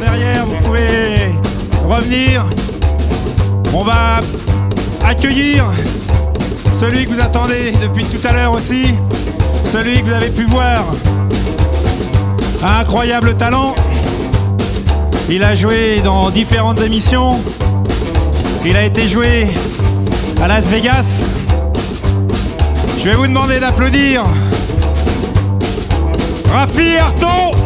Derrière, vous pouvez revenir. On va accueillir celui que vous attendez depuis tout à l'heure aussi, celui que vous avez pu voir. Incroyable talent. Il a joué dans différentes émissions. Il a été joué à Las Vegas. Je vais vous demander d'applaudir Rafi Artaud